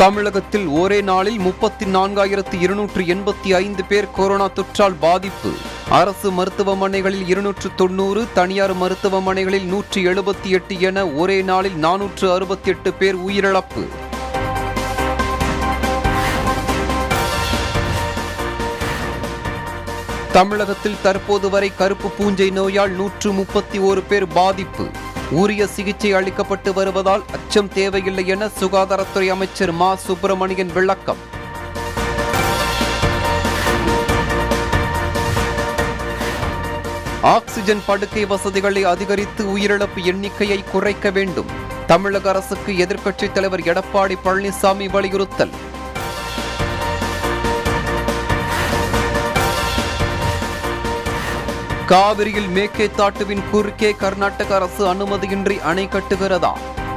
தமிழகத்தில் ஒரே நாளில் முப்பத்தி நான்காயிரத்து இருநூற்று எண்பத்தி ஐந்து பேர் கொரோனா தொற்றால் பாதிப்பு. அரசு மருத்துவமனைகளில் இருநூற்று தொண்ணூறு தனியார் மருத்துவமனைகளில் நூற்றி எழுபத்தி எட்டு என ஒரே நாளில் நானூற்று அறுபத்தி எட்டு பேர் உயிரிழப்பு. தமிழகத்தில் தற்போது வரை கருப்பு பூஞ்சை நோயால் நூற்று முப்பத்தி ஓரு பேர் பாதிப்பு. உரிய சிகிச்சை அளிக்கப்பட்டு வருவதால் அச்சம் தேவையில்லை என சுகாதாரத்துறை அமைச்சர் மா. சுப்பிரமணியன் விளக்கம். ஆக்சிஜன் படுக்கை வசதிகளை அதிகரித்து உயிரிழப்பு எண்ணிக்கையை குறைக்க வேண்டும். தமிழக அரசுக்கு எதிர்க்கட்சித் தலைவர் எடப்பாடி பழனிசாமி வலியுறுத்தல். காவிரியில் மேக்கேத்தாட்டுவின் குறுக்கே கர்நாடக அரசு அனுமதியின்றி அணை கட்டுகிறதா?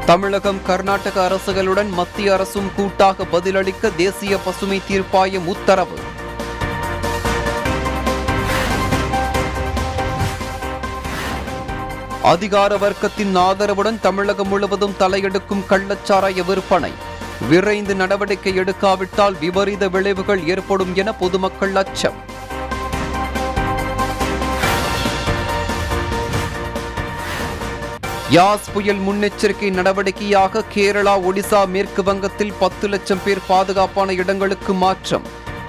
தமிழகம் கர்நாடக அரசுகளுடன் மத்திய அரசும் கூட்டாக பதிலளிக்க தேசிய பசுமை தீர்ப்பாயம் உத்தரவு. அதிகார வர்க்கத்தின் ஆதரவுடன் தமிழகம் முழுவதும் தலையெடுக்கும் கள்ளச்சாராய விற்பனை. விரைந்து நடவடிக்கை எடுக்காவிட்டால் விபரீத விளைவுகள் ஏற்படும் என பொதுமக்கள் அச்சம். யாஸ் புயல் முன்னெச்சரிக்கை நடவடிக்கையாக கேரளா ஒடிசா மேற்கு வங்கத்தில் பத்து லட்சம் பேர் பாதுகாப்பான இடங்களுக்கு மாற்றம்.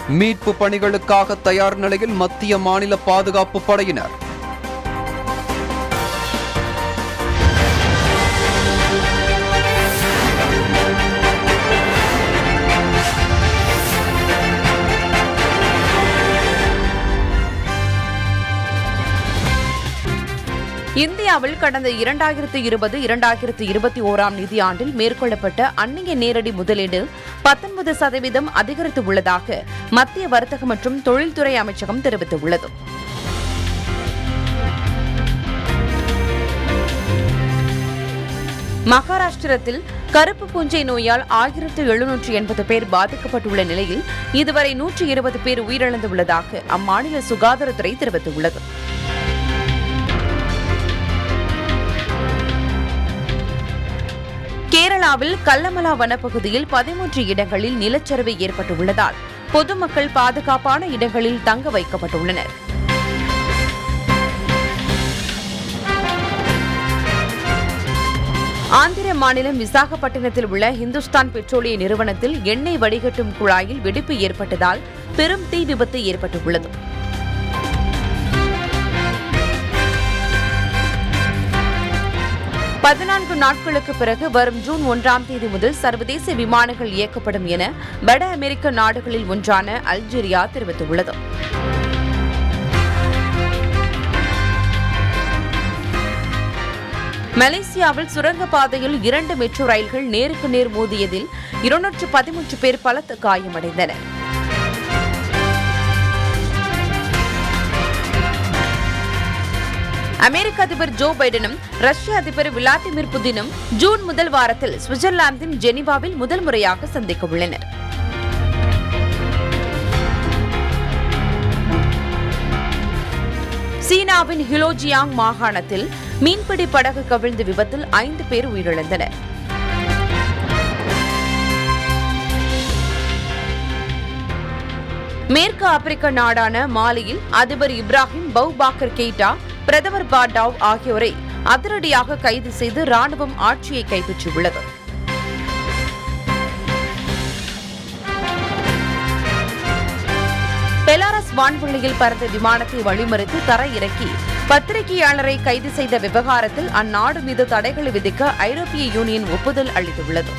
மீட்பு பணிகளுக்காக தயார் நிலையில் மத்திய மாநில பாதுகாப்பு படையினர். இந்தியாவில் கடந்த இரண்டாயிரத்து இருபது இரண்டாயிரத்து இருபத்தி ஓராம் நிதியாண்டில் மேற்கொள்ளப்பட்ட அந்நிய நேரடி முதலீடு பத்தொன்பது சதவீதம் அதிகரித்து உள்ளதாக மத்திய வர்த்தக மற்றும் தொழில்துறை அமைச்சகம் தெரிவித்துள்ளது. மகாராஷ்டிரத்தில் கருப்பு பூஞ்சை நோயால் ஆயிரத்து எழுநூற்று எண்பது பேர் பாதிக்கப்பட்டுள்ள நிலையில் இதுவரை நூற்று இருபது பேர் உயிரிழந்துள்ளதாக அம்மாநில சுகாதாரத்துறை தெரிவித்துள்ளது. கேரளாவில் கல்லமலா வனப்பகுதியில் பதிமூன்று இடங்களில் நிலச்சரிவு ஏற்பட்டுள்ளதால் பொதுமக்கள் பாதுகாப்பான இடங்களில் தங்க வைக்கப்பட்டுள்ளனர். ஆந்திர மாநிலம் விசாகப்பட்டினத்தில் உள்ள இந்துஸ்தான் பெட்ரோலிய நிறுவனத்தில் எண்ணெய் வடிகட்டும் குழாயில் வெடிப்பு ஏற்பட்டதால் பெரும் தீ விபத்து ஏற்பட்டுள்ளது. பதினான்கு நாட்களுக்கு பிறகு வரும் ஜூன் ஒன்றாம் தேதி முதல் சர்வதேச விமானங்கள் இயக்கப்படும் என வட அமெரிக்க நாடுகளில் ஒன்றான அல்ஜீரியா தெரிவித்துள்ளது. மலேசியாவில் சுரங்கப்பாதையில் இரண்டு மெட்ரோ ரயில்கள் நேருக்கு நேர் மோதியதில் இருநூற்று பதிமூன்று பேர் பலத்த காயமடைந்தனர். அமெரிக்க அதிபர் ஜோ பைடனும் ரஷ்ய அதிபர் விளாடிமிர் புதினும் ஜூன் முதல் வாரத்தில் சுவிட்சர்லாந்தின் ஜெனிவாவில் முதல் முறையாக சந்திக்க உள்ளனர். சீனாவின் ஹிலோஜியாங் மாகாணத்தில் மீன்பிடி படகு கவிழ்ந்த விபத்தில் ஐந்து பேர் உயிரிழந்தனர். மேற்கு ஆப்பிரிக்க நாடான மாலியில் அதிபர் இப்ராஹிம் பவுபாக்கர் கெய்டா பிரதமர் பாடாவ் ஆகியோரை அதிரடியாக கைது செய்து ராணுவம் ஆட்சியை கைப்பற்றியுள்ளது. பெலாரஸ் வான்வெளியில் பறந்த விமானத்தை வழிமறித்து தர இறக்கி பத்திரிகையாளரை கைது செய்த விவகாரத்தில் அந்நாடு மீது தடைகளை விதிக்க ஐரோப்பிய யூனியன் ஒப்புதல் அளித்துள்ளது.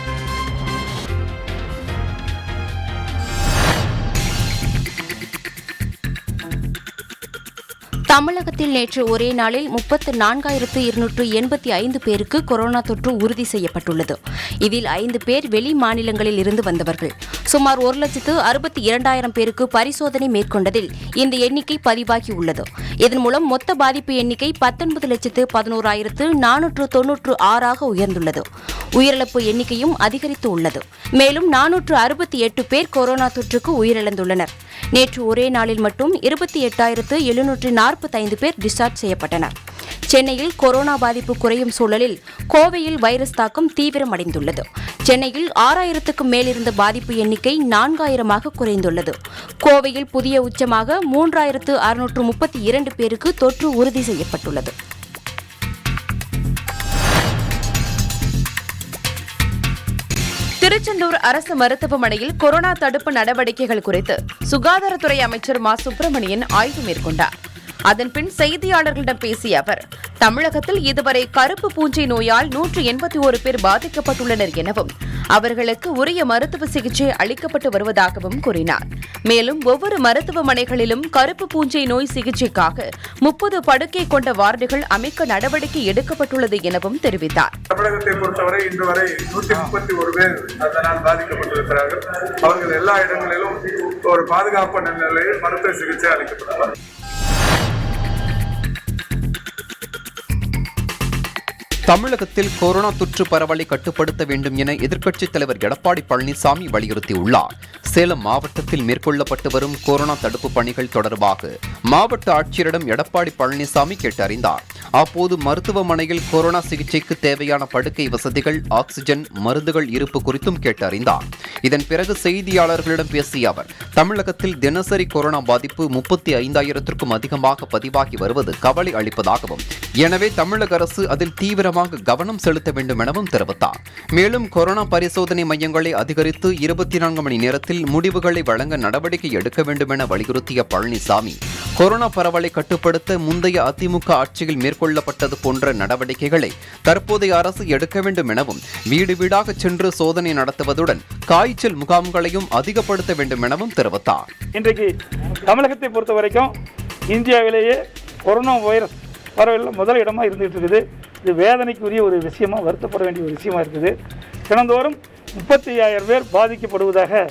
தமிழகத்தில் நேற்று ஒரே நாளில் முப்பத்து நான்காயிரத்து இருநூற்று எண்பத்தி ஐந்து பேருக்கு கொரோனா தொற்று உறுதி செய்யப்பட்டுள்ளது. இதில் ஐந்து பேர் வெளி மாநிலங்களில் இருந்து வந்தவர்கள். சுமார் ஒரு லட்சத்து அறுபத்தி இரண்டாயிரம் பேருக்கு பரிசோதனை மேற்கொண்டதில் இந்த எண்ணிக்கை பதிவாகியுள்ளது இதன் மூலம் மொத்த பாதிப்பு எண்ணிக்கை பத்தொன்பது லட்சத்து பதினோராயிரத்து நானூற்று தொன்னூற்று ஆறாக உயர்ந்துள்ளது. உயிரிழப்பு எண்ணிக்கையும் அதிகரித்து உள்ளது. மேலும் நானூற்று அறுபத்தி எட்டு பேர் கொரோனா தொற்றுக்கு உயிரிழந்துள்ளனர். நேற்று ஒரே நாளில் மட்டும் இருபத்தி எட்டாயிரத்து எழுநூற்று நாற்பத்தைந்து பேர் டிஸ்சார்ஜ் செய்யப்பட்டனர். சென்னையில் கொரோனா பாதிப்பு குறையும் சூழலில் கோவையில் வைரஸ் தாக்கம் தீவிரமடைந்துள்ளது. சென்னையில் ஆறாயிரத்துக்கும் மேலிருந்த பாதிப்பு எண்ணிக்கை நான்காயிரமாக குறைந்துள்ளது. கோவையில் புதிய உச்சமாக மூன்றாயிரத்து அறுநூற்று முப்பத்தி இரண்டு பேருக்கு தொற்று உறுதி செய்யப்பட்டுள்ளது. திருச்செந்தூர் அரசு மருத்துவமனையில் கொரோனா தடுப்பு நடவடிக்கைகள் குறித்து சுகாதாரத்துறை அமைச்சர் மா. சுப்பிரமணியன் ஆய்வு மேற்கொண்டார். அதன்பின் செய்தியாளர்களிடம் பேசிய அவர் தமிழகத்தில் இதுவரை கருப்பு பூஞ்சை நோயால் நூற்று எண்பத்தி ஒரு பேர் பாதிக்கப்பட்டுள்ளனர் எனவும் அவர்களுக்கு உரிய மருத்துவ சிகிச்சை அளிக்கப்பட்டு வருவதாகவும் கூறினார். மேலும் ஒவ்வொரு மருத்துவமனைகளிலும் கருப்பு பூஞ்சை நோய் சிகிச்சைக்காக முப்பது படுக்கை கொண்ட வார்டுகள் அமைக்க நடவடிக்கை எடுக்கப்பட்டுள்ளது எனவும் தெரிவித்தார். தமிழகத்தை பொறுத்தவரை இன்று வரை நூற்றி முப்பத்தி ஒரு பேர் அதனால் பாதிக்கப்பட்டிருக்கிறார்கள். அவர்கள் எல்லா இடங்களிலும் ஒரு பாதுகாப்பு நிலையில் மருத்துவ சிகிச்சை அளிக்கப்பட்டுள்ளது தமிழகத்தில் கொரோனா தொற்று பரவலை கட்டுப்படுத்த வேண்டும் என எதிர்க்கட்சித் தலைவர் எடப்பாடி பழனிசாமி வலியுறுத்தியுள்ளார். சேலம் மாவட்டத்தில் மேற்கொள்ளப்பட்டு வரும் கொரோனா தடுப்பு பணிகள் தொடர்பாக மாவட்ட ஆட்சியரிடம் எடப்பாடி பழனிசாமி கேட்டறிந்தார். அப்போது மருத்துவமனையில் கொரோனா சிகிச்சைக்கு தேவையான படுக்கை வசதிகள் ஆக்சிஜன் மருந்துகள் இருப்பு குறித்தும் கேட்டறிந்தார். இதன் பிறகு செய்தியாளர்களிடம் பேசிய அவர் தமிழகத்தில் தினசரி கொரோனா பாதிப்பு முப்பத்தி ஐந்தாயிரத்திற்கும் அதிகமாக பதிவாகி வருவது கவலை அளிப்பதாகவும் எனவே தமிழக அரசு அதில் தீவிரமாக கவனம் செலுத்த வேண்டும் எனவும் தெரிவித்தார். மேலும் கொரோனா பரிசோதனை மையங்களை அதிகரித்து இருபத்தி நான்கு மணி நேரத்தில் முடிவுகளை வழங்க நடவடிக்கை எடுக்க வேண்டும் என வலியுறுத்திய பழனிசாமி கொரோனா பரவலை கட்டுப்படுத்த முந்தைய அதிமுக ஆட்சியில் மேற்கொள்ளப்பட்டது போன்ற நடவடிக்கைகளை தற்போதைய அரசு எடுக்க வேண்டும் எனவும் வீடு வீடாக சென்று சோதனை நடத்துவதுடன் காய்ச்சல் முகாம்களையும் அதிகப்படுத்த வேண்டும் எனவும் தெரிவித்தார். இன்றைக்கு தமிழகத்தை பொறுத்த வரைக்கும் இந்தியாவிலேயே கொரோனா வைரஸ் பரவாயில்ல முதல் இடமாக இருந்துகிட்டு இருக்குது. இது வேதனைக்குரிய ஒரு விஷயமா வருத்தப்பட வேண்டிய ஒரு விஷயமா இருக்குது. தினந்தோறும் முப்பத்தி ஐயாயிரம் பேர் பாதிக்கப்படுவதாக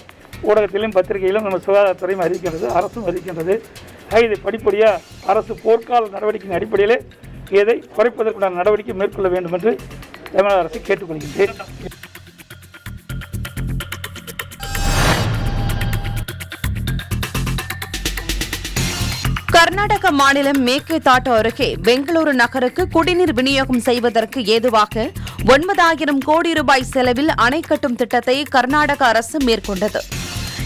ஊடகத்திலும் பத்திரிகையிலும் நம்ம சுகாதாரத்துறையும் அறிவிக்கின்றது அரசும் அறிவிக்கின்றது. ஆக இதை படிப்படியாக அரசு போர்க்கால நடவடிக்கையின் அடிப்படையிலே இதை குறைப்பதற்குண்டான நடவடிக்கை மேற்கொள்ள வேண்டும் என்று தமிழக அரசு கேட்டுக்கொள்கின்றேன். கர்நாடக மாநிலம் மேக்கேதாட்டு அருகே பெங்களூரு நகருக்கு குடிநீர் விநியோகம் செய்வதற்கு ஏதுவாக ஒன்பதாயிரம் கோடி ரூபாய் செலவில் அணை கட்டும் திட்டத்தை கர்நாடக அரசு மேற்கொண்டது.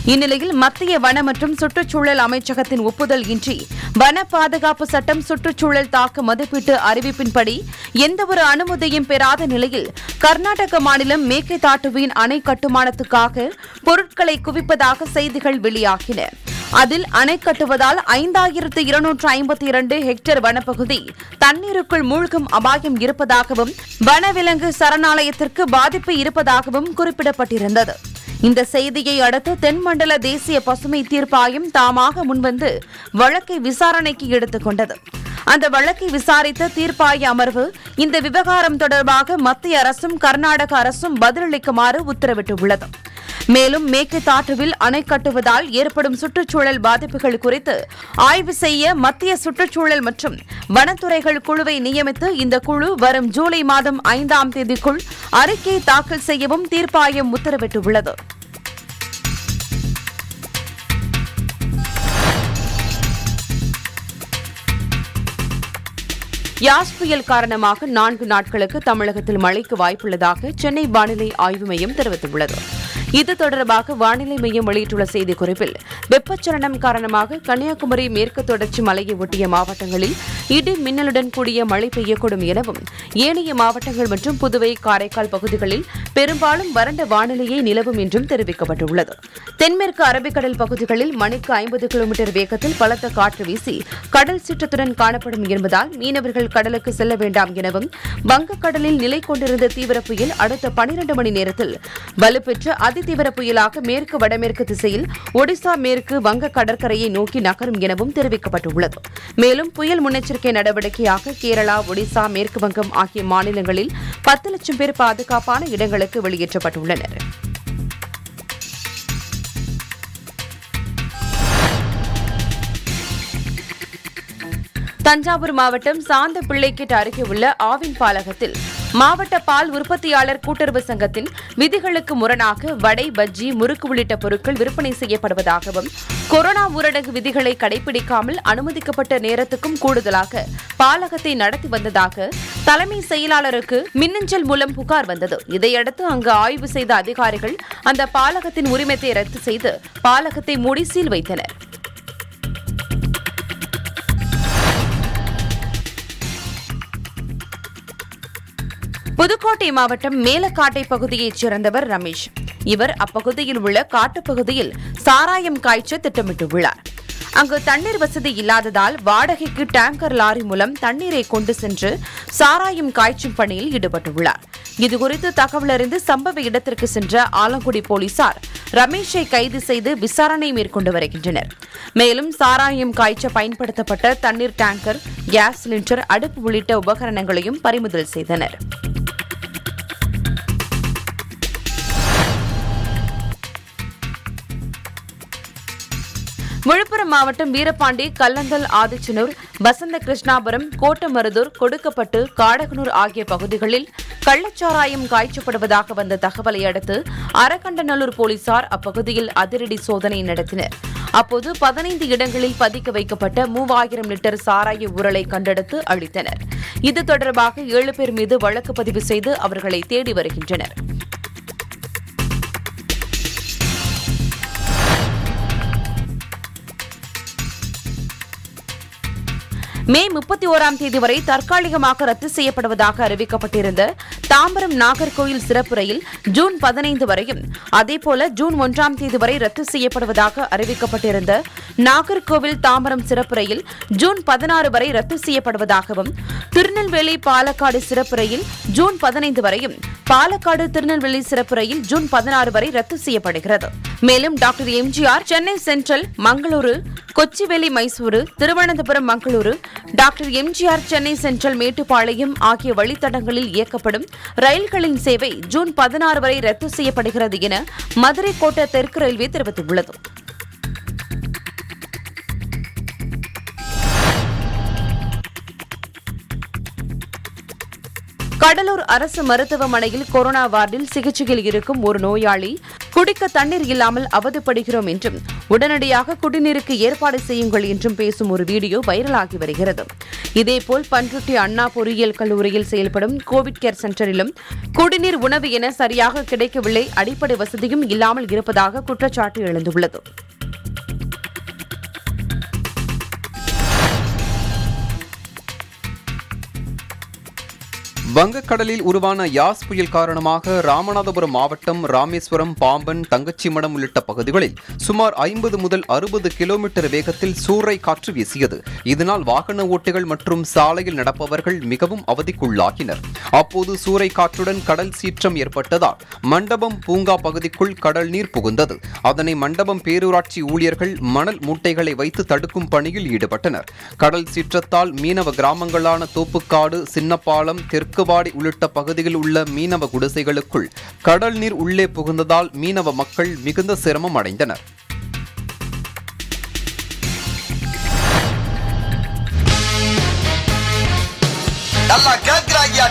இந்நிலையில் மத்திய வன மற்றும் சுற்றுச்சூழல் அமைச்சகத்தின் ஒப்புதல் இன்றி வன பாதுகாப்பு சட்டம் சுற்றுச்சூழல் தாக்க மதிப்பீட்டு அறிவிப்பின்படி எந்தவொரு அனுமதியும் பெறாத நிலையில் கர்நாடக மாநிலம் மேக்கேதாட்டுவின் அணை கட்டுமானத்துக்காக பொருட்களை குவிப்பதாக செய்திகள் வெளியாகின. அதில் அணை கட்டுவதால் ஐந்தாயிரத்து இருநூற்று ஐம்பத்தி இரண்டு ஹெக்டேர் வனப்பகுதி தண்ணீருக்குள் மூழ்கும் அபாயம் இருப்பதாகவும் வனவிலங்கு சரணாலயத்திற்கு பாதிப்பு இருப்பதாகவும் குறிப்பிடப்பட்டிருந்தது. இந்த செய்தியை அடுத்து தென் வளிமண்டல தேசிய பசுமை தீர்ப்பாயம் தாமாக முன்வந்து வழக்கை விசாரணைக்கு எடுத்துக் கொண்டது. அந்த வழக்கை விசாரித்த தீர்ப்பாய அமர்வு இந்த விவகாரம் தொடர்பாக மத்திய அரசும் கர்நாடக அரசும் பதிலளிக்குமாறு உத்தரவிட்டுள்ளது. மேலும் மேற்குத்தாற்றுவில் அணை கட்டுவதால் ஏற்படும் சுற்றுச்சூழல் பாதிப்புகள் குறித்து ஆய்வு செய்ய மத்திய சுற்றுச்சூழல் மற்றும் வனத்துறைகள் குழுவை நியமித்து இந்த குழு வரும் ஜூலை மாதம் ஐந்தாம் தேதிக்குள் அறிக்கை தாக்கல் செய்யவும் தீர்ப்பாயம் உத்தரவிட்டுள்ளது. யாஸ் புயல் காரணமாக நான்கு நாட்களுக்கு தமிழகத்தில் மழைக்கு வாய்ப்புள்ளதாக சென்னை வானிலை ஆய்வு மையம் தெரிவித்துள்ளது. இது தொடர்பாக வானிலை மையம் வெளியிட்டுள்ள செய்திக்குறிப்பில் வெப்பச்சலனம் காரணமாக கன்னியாகுமரி மேற்கு தொடர்ச்சி மலையை ஒட்டிய மாவட்டங்களில் இடி மின்னலுடன் கூடிய மழை பெய்யக்கூடும் எனவும் ஏனைய மாவட்டங்கள் மற்றும் புதுவை காரைக்கால் பகுதிகளில் பெரும்பாலும் வறண்ட வானிலையே நிலவும் என்றும் தெரிவிக்கப்பட்டுள்ளது. தென்மேற்கு அரபிக்கடல் பகுதிகளில் மணிக்கு ஐம்பது கிலோமீட்டர் வேகத்தில் பலத்த காற்று வீசி கடல் சீற்றத்துடன் காணப்படும் என்பதால் மீனவர்கள் மீனவர்கள் கடலுக்கு செல்ல வேண்டாம் எனவும் வங்கக்கடலில் நிலை கொண்டிருந்த தீவிர புயல் அடுத்த பனிரண்டு மணி நேரத்தில் வலுப்பெற்ற அதிதீவிர புயலாக மேற்கு வடமேற்கு திசையில் ஒடிசா மேற்கு வங்க கடற்கரையை நோக்கி நகரும் எனவும் தெரிவிக்கப்பட்டுள்ளது. மேலும் புயல் முன்னெச்சரிக்கை நடவடிக்கையாக கேரளா ஒடிசா மேற்கு வங்கம் ஆகிய மாநிலங்களில் பத்து லட்சம் பேர் பாதுகாப்பான இடங்களுக்கு வெளியேற்றப்பட்டுள்ளனா் தஞ்சாவூர் மாவட்டம் சாந்த பிள்ளைக்கேட் அருகே உள்ள ஆவின் பாலகத்தில் மாவட்ட பால் உற்பத்தியாளர் கூட்டுறவு சங்கத்தின் விதிகளுக்கு முரணாக வடை பஜ்ஜி முறுக்கு உள்ளிட்ட பொருட்கள் விற்பனை செய்யப்படுவதாகவும் கொரோனா ஊரடங்கு விதிகளை கடைபிடிக்காமல் அனுமதிக்கப்பட்ட நேரத்துக்கும் கூடுதலாக பாலகத்தை நடத்தி வந்ததாக தலைமை செயலாளருக்கு மின்னஞ்சல் மூலம் புகார் வந்தது. இதையடுத்து அங்கு ஆய்வு செய்த அதிகாரிகள் அந்த பாலகத்தின் உரிமத்தை ரத்து செய்து பாலகத்தை மூடி சீல் வைத்தனர். புதுக்கோட்டை மாவட்டம் மேலக்காட்டை பகுதியைச் சேர்ந்தவர் ரமேஷ். இவர் அப்பகுதியில் உள்ள காட்டுப்பகுதியில் சாராயம் காய்ச்ச திட்டமிட்டுள்ளார் அங்கு தண்ணீர் வசதி இல்லாததால் வாடகைக்கு டேங்கர் லாரி மூலம் தண்ணீரை கொண்டு சென்று சாராயம் காய்ச்சும் பணியில் ஈடுபட்டுள்ளார். இதுகுறித்து தகவல் அறிந்து சம்பவ இடத்திற்கு சென்ற ஆலங்குடி போலீசார் ரமேஷை கைது செய்து விசாரணை மேற்கொண்டு வருகின்றனர். மேலும் சாராயம் காய்ச்ச பயன்படுத்தப்பட்ட தண்ணீர் டேங்கர் கேஸ் சிலிண்டர் அடுப்பு உள்ளிட்ட உபகரணங்களையும் பறிமுதல் செய்தனர். விழுப்புரம் மாவட்டம் வீரபாண்டி கல்லந்தல் ஆதிச்சனூர் வசந்த கிருஷ்ணாபுரம் கோட்டமருதூர் கொடுக்கப்பட்டு காடகனூர் ஆகிய பகுதிகளில் கள்ளச்சாராயம் காய்ச்சப்படுவதாக வந்த தகவலை அடுத்து அரக்கண்டநல்லூர் போலீசார் அப்பகுதியில் அதிரடி சோதனை நடத்தினர். அப்போது பதினைந்து இடங்களில் பதிக்க வைக்கப்பட்ட மூவாயிரம் லிட்டர் சாராய உரலை கண்டெடுத்து அழித்தனர். இது தொடர்பாக ஏழு பேர் மீது வழக்கு பதிவு செய்து அவர்களை தேடி வருகின்றனர். மே முப்பத்தி ஓராம் தேதி வரை தற்காலிகமாக ரத்து செய்யப்படுவதாக அறிவிக்கப்பட்டிருந்த தாம்பரம் நாகர்கோயில் சிறப்பு ரயில் ஜூன் பதினைந்து வரையும் அதேபோல ஜூன் ஒன்றாம் தேதி வரை ரத்து செய்யப்படுவதாக அறிவிக்கப்பட்டிருந்த நாகர்கோவில் தாம்பரம் சிறப்பு ரயில் ஜூன் பதினாறு வரை ரத்து செய்யப்படுவதாகவும் திருநெல்வேலி பாலக்காடு சிறப்பு ரயில் ஜூன் பதினைந்து வரையும் பாலக்காடு திருநெல்வேலி சிறப்பு ரயில் ஜூன் பதினாறு வரை ரத்து செய்யப்படுகிறது. மேலும் doctor MGR Chennai central Mangaluru Kochuveli Mysuru Thiruvananthapuram Mangaluru doctor MGR Chennai central Mettupalayam ஆகிய வழித்தடங்களில் இயக்கப்படும் ரயில்களின் சேவை ஜூன் பதினாறு வரை ரத்து செய்யப்படுகிறது என மதுரை கோட்ட தெற்கு ரயில்வே தெரிவித்துள்ளது. கடலூர் அரசு மருத்துவமனையில் கொரோனா வார்டில் சிகிச்சையில் இருக்கும் ஒரு நோயாளி குடிக்க தண்ணீர் இல்லாமல் அவதிப்படுகிறோம் என்றும் உடனடியாக குடிநீருக்கு ஏற்பாடு செய்யுங்கள் என்றும் பேசும் ஒரு வீடியோ வைரலாகி வருகிறது. இதேபோல் பன்ருட்டி அண்ணா பொறியியல் கல்லூரியில் செயல்படும் கோவிட் கேர் சென்டரிலும் குடிநீர் உணவு என சரியாக கிடைக்கவில்லை அடிப்படை வசதியும் இல்லாமல் இருப்பதாக குற்றச்சாட்டு எழுந்துள்ளது. வங்கக்கடலில் உருவான யாஸ் புயல் காரணமாக ராமநாதபுரம் மாவட்டம் ராமேஸ்வரம் பாம்பன் தங்கச்சிமடம் உள்ளிட்ட பகுதிகளில் சுமார் ஐம்பது முதல் அறுபது கிலோமீட்டர் வேகத்தில் சூறை காற்று வீசியது. இதனால் வாகன ஓட்டிகள் மற்றும் சாலையில் நடப்பவர்கள் மிகவும் அவதிக்குள்ளாகினர். அப்போது சூறை காற்றுடன் கடல் சீற்றம் ஏற்பட்டதால் மண்டபம் பூங்கா பகுதிக்குள் கடல் நீர் புகுந்தது. அதனை மண்டபம் பேரூராட்சி ஊழியர்கள் மணல் மூட்டைகளை வைத்து தடுக்கும் பணியில் ஈடுபட்டனர். கடல் சீற்றத்தால் மீனவ கிராமங்களான தோப்புக்காடு சின்னப்பாலம் தெற்கு முத்துவாடி உள்ளிட்ட பகுதிகளில் உள்ள மீனவ குடிசைகளுக்குள் கடல் நீர் உள்ளே புகுந்ததால் மீனவ மக்கள் மிகுந்த சிரமம் அடைந்தனர். நல்லா கேக்குறாங்கயா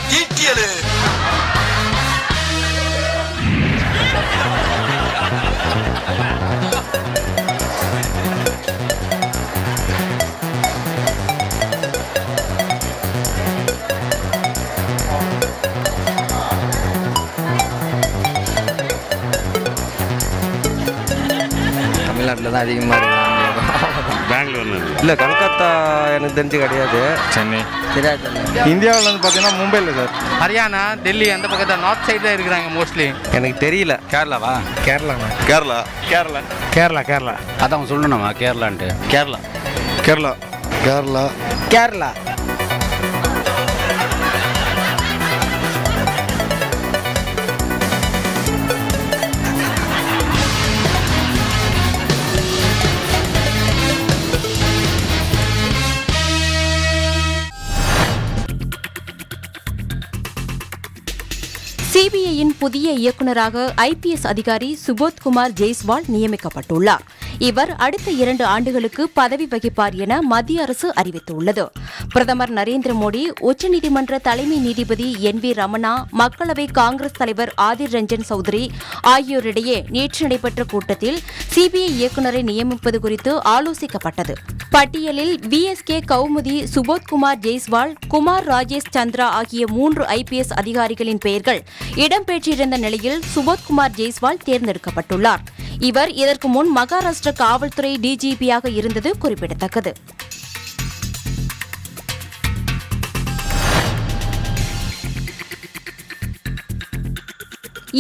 தான் அதிகமாக பெங்களூர்ல இல்லை. கல்கத்தா எனக்கு தெரிஞ்சு கிடையாது. சென்னை. தெரியாது இந்தியாவில் வந்து பார்த்தீங்கன்னா மும்பையில் சார். ஹரியானா டெல்லி அந்த பக்கத்தில் நார்த் சைடு தான் இருக்கிறாங்க மோஸ்ட்லி எனக்கு தெரியல. கேரளாவா? கேரளாண்ணா கேரளா. கேரளா. கேரளா கேரளா. அதான் சொல்லணுமா கேரளான்ட்டு? கேரளா. கேரளா. கேரளா. கேரளா. சிபிஐயின் புதிய இயக்குநராக ஐபிஎஸ் அதிகாரி சுபோத்குமார் ஜெய்ஸ்வால் நியமிக்கப்பட்டுள்ளார். இவர் அடுத்த இரண்டு ஆண்டுகளுக்கு பதவி வகிப்பார் என மத்திய அரசு அறிவித்துள்ளது. பிரதமர் நரேந்திர மோடி உச்சநீதிமன்ற தலைமை நீதிபதி என் வி ரமணா மக்களவை காங்கிரஸ் தலைவர் ஆதிர் ரஞ்சன் சௌத்ரி ஆகியோரிடையே நேற்று நடைபெற்ற கூட்டத்தில் சிபிஐ இயக்குநரை நியமிப்பது குறித்து ஆலோசிக்கப்பட்டது. பட்டியலில் வி எஸ்கே கௌமுதி சுபோத்குமார் ஜெய்ஸ்வால் குமார் ராஜேஷ் சந்திரா ஆகிய மூன்று ஐபிஎஸ் அதிகாரிகளின் பெயர்கள் இடம்பெற்றிருந்த நிலையில் சுபோத்குமார் ஜெய்ஸ்வால் தேர்ந்தெடுக்கப்பட்டுள்ளார். இவர் இதற்கு முன் மகாராஷ்டிர காவல்துறை டிஜிபியாக இருந்தது குறிப்பிடத்தக்கது.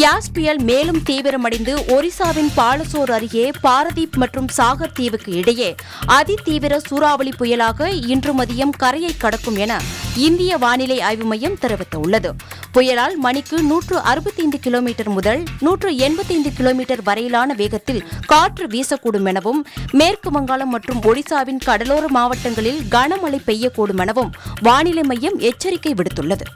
யாஸ் புயல் மேலும் தீவிரமடைந்து ஒரிசாவின் பாலசோர் அருகே பாரதீப் மற்றும் சாகர் தீவுக்கு இடையே அதிதீவிர சூறாவளி புயலாக இன்று மதியம் கரையை கடக்கும் என இந்திய வானிலை ஆய்வு மையம் தெரிவித்துள்ளது. புயலால் மணிக்கு நூற்று அறுபத்தைந்து கிலோமீட்டர் முதல் நூற்று எண்பத்தைந்து கிலோமீட்டர் வரையிலான வேகத்தில் காற்று வீசக்கூடும் எனவும் மேற்கு வங்காளம் மற்றும் ஒடிசாவின் கடலோர மாவட்டங்களில் கனமழை பெய்யக்கூடும் எனவும் வானிலை மையம் எச்சரிக்கை விடுத்துள்ளது.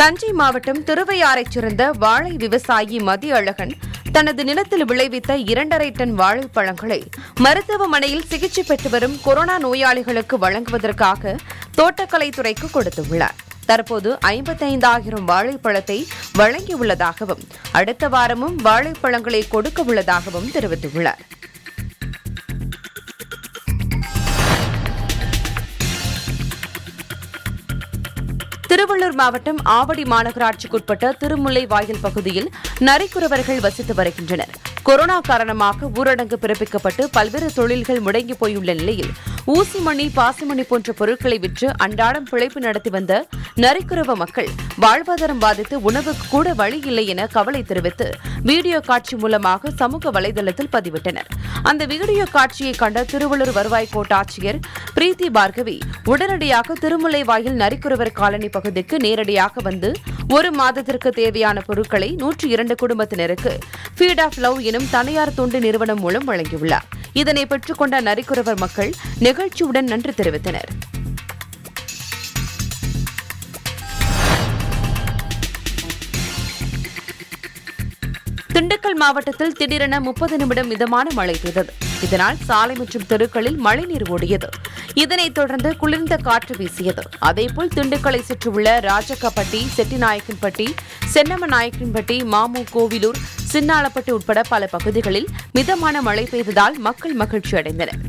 தஞ்சை மாவட்டம் திருவையாறைச் சேர்ந்த வாழை விவசாயி மதியழகன் தனது நிலத்தில் விளைவித்த இரண்டரை டன் வாழைப்பழங்களை மருத்துவமனையில் சிகிச்சை பெற்று வரும் கொரோனா நோயாளிகளுக்கு வழங்குவதற்காக தோட்டக்கலைத்துறைக்கு கொடுத்துள்ளார் தற்போது ஐம்பத்தைந்தாயிரம் வாழைப்பழத்தை வழங்கியுள்ளதாகவும் அடுத்த வாரமும் வாழைப்பழங்களை கொடுக்க உள்ளதாகவும் தெரிவித்துள்ளார். திருவள்ளூர் மாவட்டம் ஆவடி மாநகராட்சிக்குட்பட்ட திருமுல்லை வாயில் பகுதியில் நரிக்குறவர்கள் வசித்து வருகின்றனர். கொரோனா காரணமாக ஊரடங்கு பிறப்பிக்கப்பட்டு பல்வேறு தொழில்கள் முடங்கி போயுள்ள நிலையில் ஊசிமணி பாசிமணி போன்ற பொருட்களை விற்று அன்றாடம் பிழைப்பு நடத்தி வந்த நரிக்குறவ மக்கள் வாழ்வாதாரம் பாதித்து உணவுக்கு கூட வழி இல்லை என கவலை தெரிவித்து வீடியோ காட்சி மூலமாக சமூக வலைதளத்தில் பதிவிட்டனர். அந்த வீடியோ காட்சியை கண்ட திருவள்ளூர் வருவாய் கோட்டாட்சியர் பிரீத்தி பார்கவி உடனடியாக திருமலை வாயில் நரிக்குறவர் காலனி பகுதிக்கு நேரடியாக வந்து ஒரு மாதத்திற்கு தேவையான பொருட்களை நூற்றி இரண்டு குடும்பத்தினருக்கு ஃபீட் ஆஃப் லவ் எனும் தனியார் தொண்டு நிறுவனம் மூலம் வழங்கியுள்ளார். இதனை பெற்றுக்கொண்ட நரிக்குறவர் மக்கள் நிகழ்ச்சியுடன் நன்றி தெரிவித்தனர். திண்டுக்கல் மாவட்டத்தில் திடீரென முப்பது நிமிடம் மிதமான மழை பெய்தது. இதனால் சாலை மற்றும் தெருக்களில் மழைநீர் ஓடியது. இதனைத் தொடர்ந்து குளிர்ந்த காற்று வீசியது. அதேபோல் திண்டுக்கலை சுற்றியுள்ள ராஜக்கப்பட்டி செட்டிநாயக்கன்பட்டி சென்னமநாயக்கன்பட்டி மாமு கோவிலூர் சின்னாளப்பட்டி உட்பட பல பகுதிகளில் மிதமான மழை பெய்ததால் மக்கள் மகிழ்ச்சி அடைந்தனர்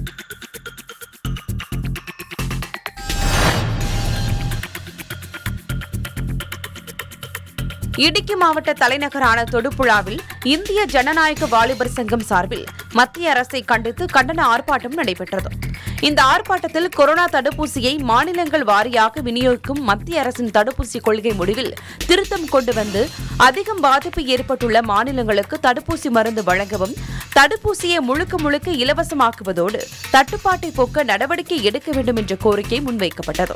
இடுக்கி மாவட்ட தலைநகரான தொடுபுழாவில் இந்திய ஜனநாயக வாலிபர் சங்கம் சார்பில் மத்திய அரசை கண்டித்து கண்டன ஆர்ப்பாட்டம் நடைபெற்றது. இந்த ஆர்ப்பாட்டத்தில் கொரோனா தடுப்பூசியை மாநிலங்கள் வாரியாக விநியோகிக்கும் மத்திய அரசின் தடுப்பூசி கொள்கை முடிவில் திருத்தம் கொண்டு வந்து அதிகம் பாதிப்பு ஏற்பட்டுள்ள மாநிலங்களுக்கு தடுப்பூசி மருந்து வழங்கவும் தடுப்பூசியை முழுக்க முழுக்க இலவசமாக்குவதோடு தட்டுப்பாட்டை போக்க நடவடிக்கை எடுக்க வேண்டும் என்ற கோரிக்கை முன்வைக்கப்பட்டது.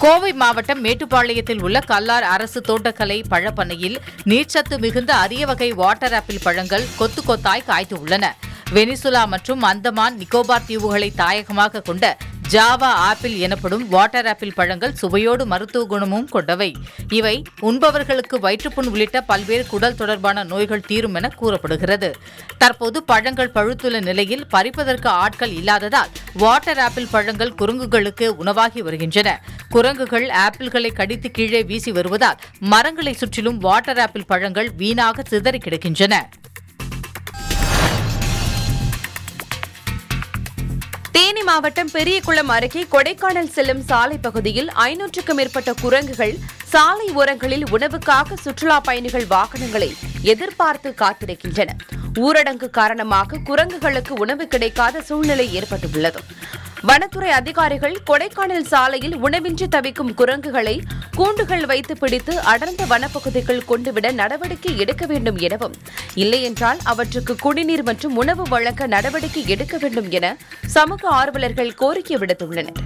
கோவை மாவட்டம் மேட்டுப்பாளையத்தில் உள்ள கல்லார் அரசு தோட்டக்கலை பழப்பண்ணையில் நீர்ச்சத்து மிகுந்த அரிய வகை வாட்டர் ஆப்பிள் பழங்கள் கொத்து கொத்தாய் காய்த்து உள்ளன. வெனிசுலா மற்றும் அந்தமான் நிக்கோபார் தீவுகளை தாயகமாக கொண்ட ஜாவா ஆப்பிள் எனப்படும் வாட்டர் ஆப்பிள் பழங்கள் சுவையோடு மருத்துவ குணமும் கொண்டவை. இவை உண்பவர்களுக்கு வயிற்றுப்புண் உள்ளிட்ட பல்வேறு குடல் தொடர்பான நோய்கள் தீரும் என கூறப்படுகிறது. தற்போது பழங்கள் பழுத்துள்ள நிலையில் பறிப்பதற்கு ஆட்கள் இல்லாததால் வாட்டர் ஆப்பிள் பழங்கள் குரங்குகளுக்கு உணவாகி வருகின்றன. குரங்குகள் ஆப்பிள்களை கடித்து கீழே வீசி வருவதால் மரங்களை சுற்றிலும் வாட்டர் ஆப்பிள் பழங்கள் வீணாக சிதறி கிடக்கின்றன. தேனி மாவட்டம் பெரியகுளம் அருகே கொடைக்கானல் செல்லும் சாலை பகுதியில் ஐநூற்றுக்கும் மேற்பட்ட குரங்குகள் சாலை ஓரங்களில் உணவுக்காக சுற்றுலா பயணிகள் வாகனங்களை எதிர்பார்த்து காத்திருக்கின்றன. ஊரடங்கு காரணமாக குரங்குகளுக்கு உணவு கிடைக்காத சூழ்நிலை ஏற்பட்டுள்ளது. வனத்துறை அதிகாரிகள் கொடைக்கானல் சாலையில் உணவின்றி தவிக்கும் குரங்குகளை கூண்டுகள் வைத்து பிடித்து அடர்ந்த வனப்பகுதிக்குள் கொண்டுவிட நடவடிக்கை எடுக்க வேண்டும் எனவும் இல்லையென்றால் அவற்றுக்கு குடிநீர் மற்றும் உணவு வழங்க நடவடிக்கை எடுக்க வேண்டும் என சமூக ஆர்வலர்கள் கோரிக்கை விடுத்துள்ளனர்.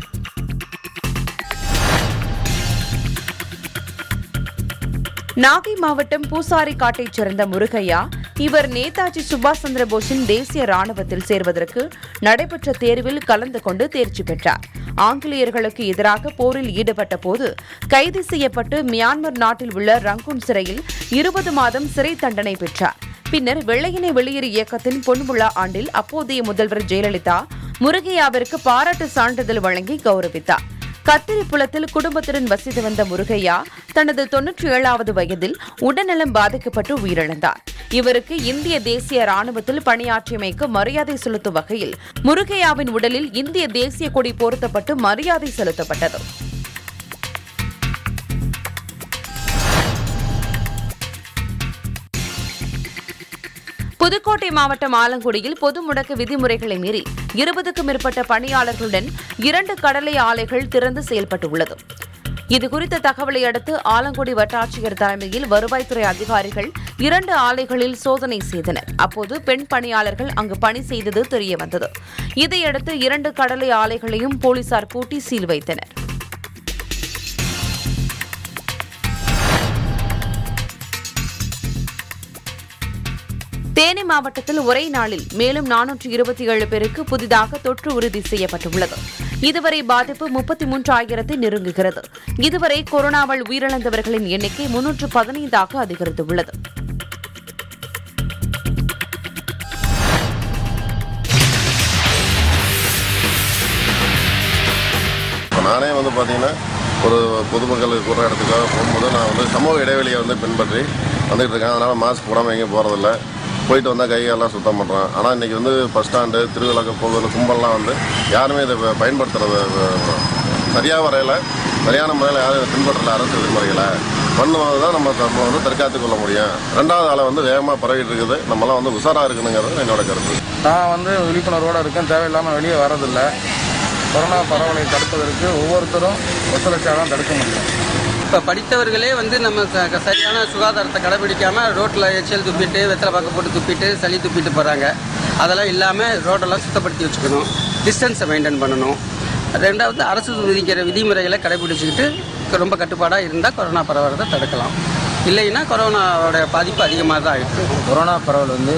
நாகை மாவட்டம் பூசாரி காட்டைச் சேர்ந்த முருகையா இவர் நேதாஜி சுபாஷ் சந்திர போஸின் தேசிய ராணுவத்தில் சேர்வதற்கு நடைபெற்ற தேர்வில் கலந்து கொண்டு தேர்ச்சி பெற்றார். ஆங்கிலேயர்களுக்கு எதிராக போரில் ஈடுபட்ட போது கைது செய்யப்பட்டு மியான்மர் நாட்டில் உள்ள ரங்கூன் சிறையில் இருபது மாதம் சிறை தண்டனை பெற்றார். பின்னர் வெள்ளையினை வெளியேறு இயக்கத்தின் பொன்விழா ஆண்டில் அப்போதைய முதல்வர் ஜெயலலிதா முருகையாவிற்கு பாராட்டு சான்றிதழ் வழங்கி கௌரவித்தார். கத்திரிப்புலத்தில் குடும்பத்துடன் வசித்து வந்த முருகையா தனது தொன்னூற்றி ஏழாவது வயதில் உடல்நலம் பாதிக்கப்பட்டு உயிரிழந்தார். இவருக்கு இந்திய தேசிய ராணுவத்தில் பணியாற்றியமைக்கு மரியாதை செலுத்தும் வகையில் முருகையாவின் உடலில் இந்திய தேசிய கொடி போர்த்தப்பட்டு மரியாதை செலுத்தப்பட்டது. புதுக்கோட்டை மாவட்டம் ஆலங்குடியில் பொது முடக்க விதிமுறைகளை மீறி இருபதுக்கும் மேற்பட்ட பணியாளர்களுடன் இரண்டு கடலை ஆலைகள் திறந்து செயல்பட்டுள்ளது. இதுகுறித்த தகவலை அடுத்து ஆலங்குடி வட்டாட்சியர் தலைமையில் வருவாய்த்துறை அதிகாரிகள் இரண்டு ஆலைகளில் சோதனை செய்தனர். அப்போது பெண் பணியாளர்கள் அங்கு பணி செய்தது தெரியவந்தது. இதையடுத்து இரண்டு கடலை ஆலைகளையும் போலீசார் பூட்டி சீல் வைத்தனர். தேனி மாவட்டத்தில் ஒரே நாளில் மேலும் நானூற்று இருபத்தி ஏழு பேருக்கு புதிதாக தொற்று உறுதி செய்யப்பட்டுள்ளது. இதுவரை பாதிப்பு முப்பத்தி மூன்றாயிரத்தை நெருங்குகிறது. இதுவரை கொரோனாவால் உயிரிழந்தவர்களின் எண்ணிக்கை முன்னூற்று பதினைந்தாக அதிகரித்துள்ளது. நானே வந்து பார்த்தீங்கன்னா ஒரு பொதுமக்களுக்கு கூற இடத்துக்காக போகும்போது நான் வந்து சமூக இடைவெளியை வந்து பின்பற்றி வந்துட்டு இருக்கேன். அதனால் மாஸ்க் போடாமல் எங்கேயும் போகிறதில்ல போயிட்டு வந்தால் கையெல்லாம் சுத்தம் பண்ணுறோம் ஆனால் இன்றைக்கி வந்து பஸ் ஸ்டாண்டு திருவிழாக்கு போகுது கும்பல்லாம் வந்து யாருமே இதை பயன்படுத்துகிறது பயன்படுத்துறது சரியாக வரையில். சரியான முறையில் யாரும் இதை பின்பற்றல அரசு விதிமுறைகளை பண்ணும்போது தான் நம்ம நம்ம வந்து தற்காத்து கொள்ள முடியும். ரெண்டாவது ஆளை வந்து வேகமாக பரவிட்டு இருக்குது. நம்மலாம் வந்து உஷாராக இருக்கணுங்கிறது என்னோட கருத்து. நான் வந்து விழிப்புணர்வோடு இருக்கேன். தேவையில்லாமல் வெளியே வரதில்லை கொரோனா பரவலை தடுப்பதற்கு ஒவ்வொருத்தரும் ஒத்துழைச்சாதான் தடுக்க முடியும். இப்போ படித்தவர்களே வந்து நம்ம சரியான சுகாதாரத்தை கடைபிடிக்காமல் ரோட்டில் எச்சல் துப்பிட்டு வெத்தலை பக்கம் போட்டு துப்பிட்டு சளி துப்பிட்டு போகிறாங்க அதெல்லாம் இல்லாமல் ரோடெல்லாம் சுத்தப்படுத்தி வச்சுக்கணும். டிஸ்டன்ஸை மெயின்டைன் பண்ணணும். ரெண்டாவது அரசு விதிக்கிற விதிமுறைகளை கடைபிடிச்சிக்கிட்டு ரொம்ப கட்டுப்பாடாக இருந்தால் கொரோனா பரவுறதை தடுக்கலாம். இல்லைன்னா கொரோனாவோட பாதிப்பு அதிகமாக தான் ஆகிட்டு கொரோனா பரவல் வந்து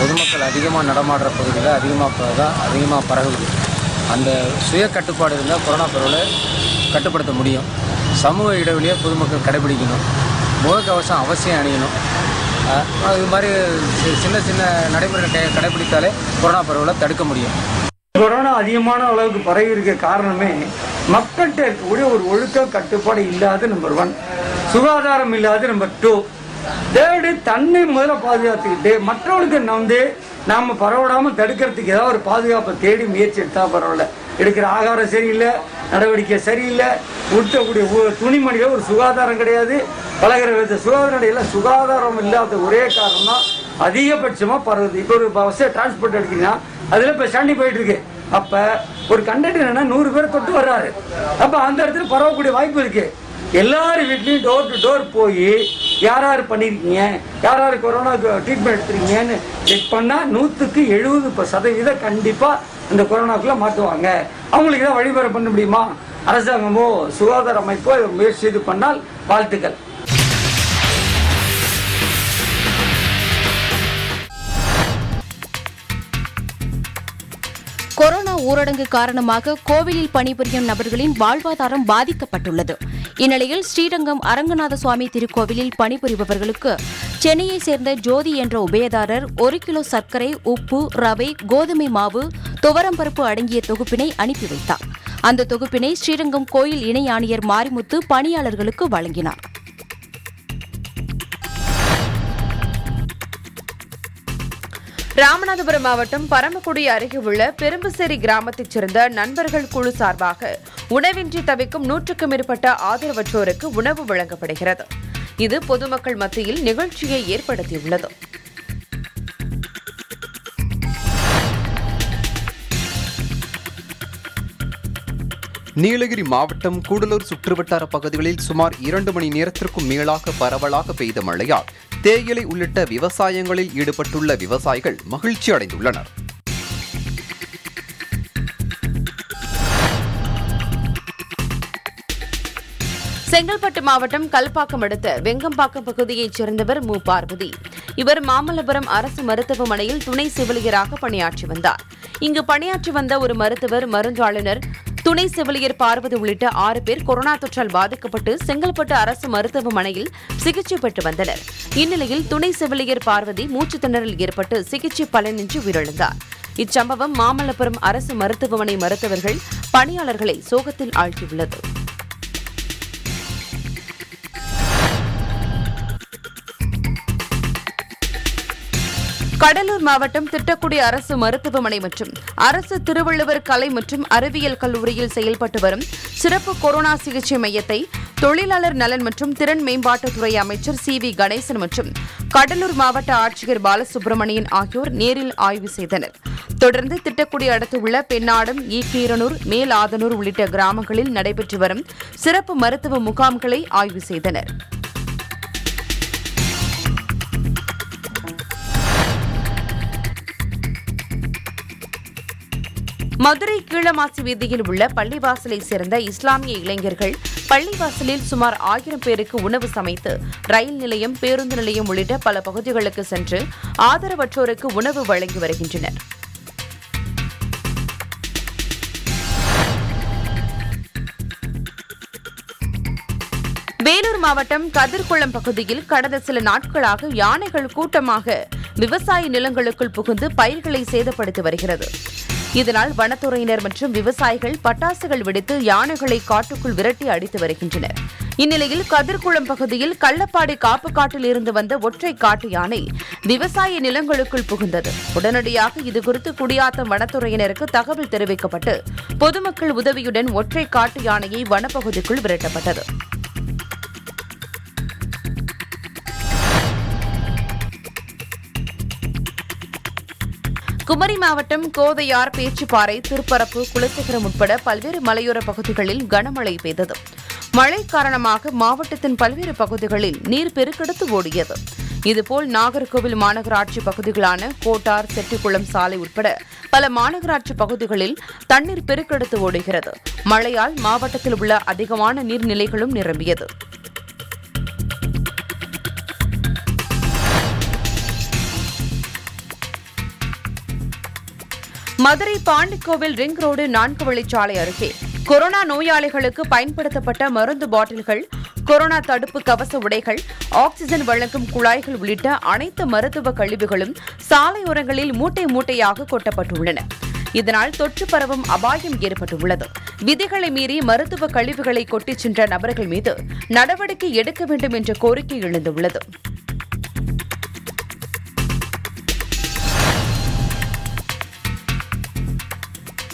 பொதுமக்கள் அதிகமாக நடமாடுற பகுதியில் அதிகமாக தான் அதிகமாக பரவுது. அந்த சுய கட்டுப்பாடு இருந்தால் கொரோனா பரவலை கட்டுப்படுத்த முடியும். சமூக இடைவெளியை பொதுமக்கள் கடைபிடிக்கணும். முகக்கவசம் அவசியம் அணியணும். அது மாதிரி சின்ன சின்ன நடைமுறை கடைபிடித்தாலே கொரோனா பரவலை தடுக்க முடியும். கொரோனா அதிகமான அளவுக்கு பரவி இருக்க காரணமே மக்கள்கிட்ட இருக்கக்கூடிய ஒரு ஒழுக்க கட்டுப்பாடு இல்லாத நம்பர் ஒன் சுகாதாரம் இல்லாத நம்பர் டூ தேர்டு தன்னை முதல்ல பாதுகாத்துக்கிட்டு மற்றவர்களுக்கு வந்து நாம பரவடாம தடுக்கிறதுக்கு ஏதாவது ஒரு பாதுகாப்பை தேடி முயற்சி எடுத்தா பரவாயில்ல. எடுக்கிற ஆகாரம் சரியில்லை நடவடிக்கை சரியில்லை. உடுத்தக்கூடிய ஒ- துணிமணிகள் ஒரு சுகாதாரம் கிடையாது. பழகிற வித சுகாதார நிலையில் சுகாதாரம் இல்லாத ஒரே காரணம் தான் அதிகபட்சமாக பரவுது. இப்போ ஒரு பஸ்ஸை டிரான்ஸ்போர்ட் எடுக்கிறீங்கன்னா அதில் இப்போ சண்டி போயிட்டு இருக்கு ஒரு கண்டக்டர் என்ன நூறு பேர் தொட்டு வர்றாரு. அப்போ அந்த இடத்துல பரவக்கூடிய வாய்ப்பு இருக்கு. எல்லாரும் வீட்லேயும் டோர் டு டோர் போய் யார் யார் பண்ணியிருக்கீங்க யார் யார் கொரோனா ட்ரீட்மெண்ட் எடுத்துருக்கீங்கன்னு செக் பண்ணால் நூற்றுக்கு எழுபது சதவீதம் கண்டிப்பாக இந்த கொரோனாக்குள்ள மாட்டுவாங்க. அவங்களுக்கு தான் வழிமுறை பண்ண முடியுமா? அரசாங்கமோ சுகாதார அமைப்போ முயற்சி பண்ணால் வாழ்த்துக்கள். ஊரடங்கு காரணமாக கோவிலில் பணிபுரியும் நபர்களின் வாழ்வாதாரம் பாதிக்கப்பட்டுள்ளது. இந்நிலையில் ஸ்ரீரங்கம் அரங்கநாத சுவாமி திருக்கோவிலில் பணிபுரிபவர்களுக்கு சென்னையை சேர்ந்த ஜோதி என்ற உபயதாரர் ஒரு கிலோ சர்க்கரை உப்பு ரவை கோதுமை மாவு துவரம்பருப்பு அடங்கிய தொகுப்பினை அனுப்பி வைத்தார். அந்த தொகுப்பினை ஸ்ரீரங்கம் கோயில் இணை ஆணையர் மாரிமுத்து பணியாளர்களுக்கு வழங்கினார். ராமநாதபுரம் மாவட்டம் பரமக்குடி அருகே உள்ள பெரும்புசேரி கிராமத்தைச் சேர்ந்த நண்பர்கள் குழு சார்பாக உணவின்றி தவிக்கும் நூற்றுக்கும் மேற்பட்ட ஆதரவற்றோருக்கு உணவு வழங்கப்படுகிறது. இது பொதுமக்கள் மத்தியில் நிகழ்ச்சியை ஏற்படுத்தியுள்ளது. நீலகிரி மாவட்டம் கூடலூர் சுற்றுவட்டார பகுதிகளில் சுமார் இரண்டு மணி நேரத்திற்கும் மேலாக பரவலாக பெய்த மழையால் தேயிலை உள்ளிட்ட விவசாயங்களில் ஈடுபட்டுள்ள விவசாயிகள் மகிழ்ச்சி அடைந்துள்ளனர். செங்கல்பட்டு மாவட்டம் கல்பாக்கம் அடுத்த வெங்கம்பாக்கம் பகுதியைச் சேர்ந்தவர் மு. பார்வதி. இவர் மாமல்லபுரம் அரசு மருத்துவமனையில் துணை செவிலியராக பணியாற்றி வந்தார். இங்கு பணியாற்றி வந்த ஒரு மருத்துவர் மருந்தாளுநர் துணை செவிலியர் பார்வதி உள்ளிட்ட ஆறு பேர் கொரோனா தொற்றால் பாதிக்கப்பட்டு செங்கல்பட்டு அரசு மருத்துவமனையில் சிகிச்சை பெற்று வந்தனர். இந்நிலையில் துணை செவிலியர் பார்வதி மூச்சுத் திணறல் ஏற்பட்டு சிகிச்சை பலனின்றி உயிரிழந்தார். இச்சம்பவம் மாமல்லபுரம் அரசு மருத்துவமனை மருத்துவர்கள் பணியாளர்களை சோகத்தில் ஆழ்த்தியுள்ளது. கடலூர் மாவட்டம் திட்டக்குடி அரசு மருத்துவமனை மற்றும் அரசு திருவள்ளுவர் கலை மற்றும் அறிவியல் கல்லூரியில் செயல்பட்டு வரும் சிறப்பு கொரோனா சிகிச்சை மையத்தை தொழிலாளர் நலன் மற்றும் திறன் மேம்பாட்டுத்துறை அமைச்சர் சி வி கணேசன் மற்றும் கடலூர் மாவட்ட ஆட்சியர் பாலசுப்பிரமணியன் ஆகியோர் நேரில் ஆய்வு செய்தனர். தொடர்ந்து திட்டக்குடி அடுத்துள்ள பெண்ணாடம் ஈக்கீரனூர் மேலாதனூர் உள்ளிட்ட கிராமங்களில் நடைபெற்று வரும் சிறப்பு மருத்துவ முகாம்களை ஆய்வு செய்தனர். மதுரை கீழமாசி வீதியில் உள்ள பள்ளிவாசலை சேர்ந்த இஸ்லாமிய இளைஞர்கள் பள்ளிவாசலில் சுமார் ஆயிரம் பேருக்கு உணவு சமைத்து ரயில் நிலையம் பேருந்து நிலையம் உள்ளிட்ட பல பகுதிகளுக்கு சென்று ஆதரவற்றோருக்கு உணவு வழங்கி வருகின்றனர். வேலூர் மாவட்டம் கதிர்குளம் பகுதியில் கடந்த சில நாட்களாக யானைகள் கூட்டமாக விவசாய நிலங்களுக்குள் புகுந்து பயிர்களை சேதப்படுத்தி வருகிறது. இதனால் வனத்துறையினர் மற்றும் விவசாயிகள் பட்டாசுகள் வெடித்து யானைகளை காட்டுக்குள் விரட்டி அடித்து வருகின்றனர். இந்நிலையில் கதிர்குளம் பகுதியில் கள்ளப்பாடி காப்பு காட்டில் இருந்து வந்த ஒற்றை காட்டு யானை விவசாய நிலங்களுக்குள் புகுந்தது. உடனடியாக இதுகுறித்து குடியாத்தம் வனத்துறையினருக்கு தகவல் தெரிவிக்கப்பட்டு பொதுமக்கள் உதவியுடன் ஒற்றை காட்டு யானையை வனப்பகுதிக்குள் விரட்டப்பட்டது. குமரி மாவட்டம் கோதையார் பேச்சுப்பாறை திருப்பரப்பு குலசேகரம் உட்பட பல்வேறு மலையோர பகுதிகளில் கனமழை பெய்தது. மழை காரணமாக மாவட்டத்தின் பல்வேறு பகுதிகளில் நீர் பெருக்கெடுத்து ஓடியது. இதுபோல் நாகர்கோவில் மாநகராட்சி பகுதிகளான கோட்டார் செட்டிக்குளம் சாலை உட்பட பல மாநகராட்சி பகுதிகளில் தண்ணீர் பெருக்கெடுத்து ஓடுகிறது. மழையால் மாவட்டத்தில் உள்ள அதிகமான நீர்நிலைகளும் நிரம்பியது. மதுரை பாண்டிக்கோவில் ரிங் ரோடு நான்கு வழிச்சாலை அருகே கொரோனா நோயாளிகளுக்கு பயன்படுத்தப்பட்ட மருந்து பாட்டில்கள் கொரோனா தடுப்பு கவச உடைகள் ஆக்ஸிஜன் வழங்கும் குழாய்கள் உள்ளிட்ட அனைத்து மருத்துவ கழிவுகளும் சாலையோரங்களில் மூட்டை மூட்டையாக கொட்டப்பட்டுள்ளன. இதனால் தொற்று பரவும் அபாயம் ஏற்பட்டுள்ளது. விதிகளை மீறி மருத்துவ கழிவுகளை கொட்டிச் சென்ற நபர்கள் மீது நடவடிக்கை எடுக்க வேண்டும் என்ற கோரிக்கை எழுந்துள்ளது.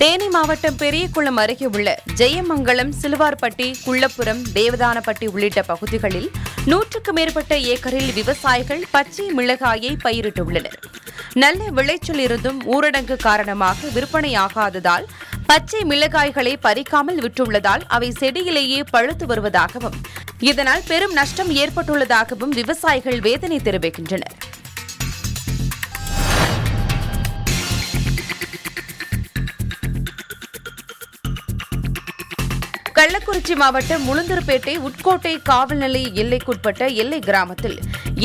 தேனி மாவட்டம் பெரியகுளம் அருகே உள்ள ஜெயமங்கலம் சிலுவார்பட்டி குள்ளப்புரம் தேவதானப்பட்டி உள்ளிட்ட பகுதிகளில் நூற்றுக்கு மேற்பட்ட ஏக்கரில் விவசாயிகள் பச்சை மிளகாயை பயிரிட்டுள்ளனர். நல்ல விளைச்சல் இருந்தும் ஊரடங்கு காரணமாக விற்பனையாகாததால் பச்சை மிளகாய்களை பறிக்காமல் விற்றுள்ளதால் அவை செடியிலேயே பழுத்து வருவதாகவும் இதனால் பெரும் நஷ்டம் ஏற்பட்டுள்ளதாகவும் விவசாயிகள் வேதனை தெரிவிக்கின்றனர். கள்ளக்குறிச்சி மாவட்டம் முழுந்தூர்பேட்டை உட்கோட்டை காவல் நிலைய எல்லைக்குட்பட்ட எல்லை கிராமத்தில்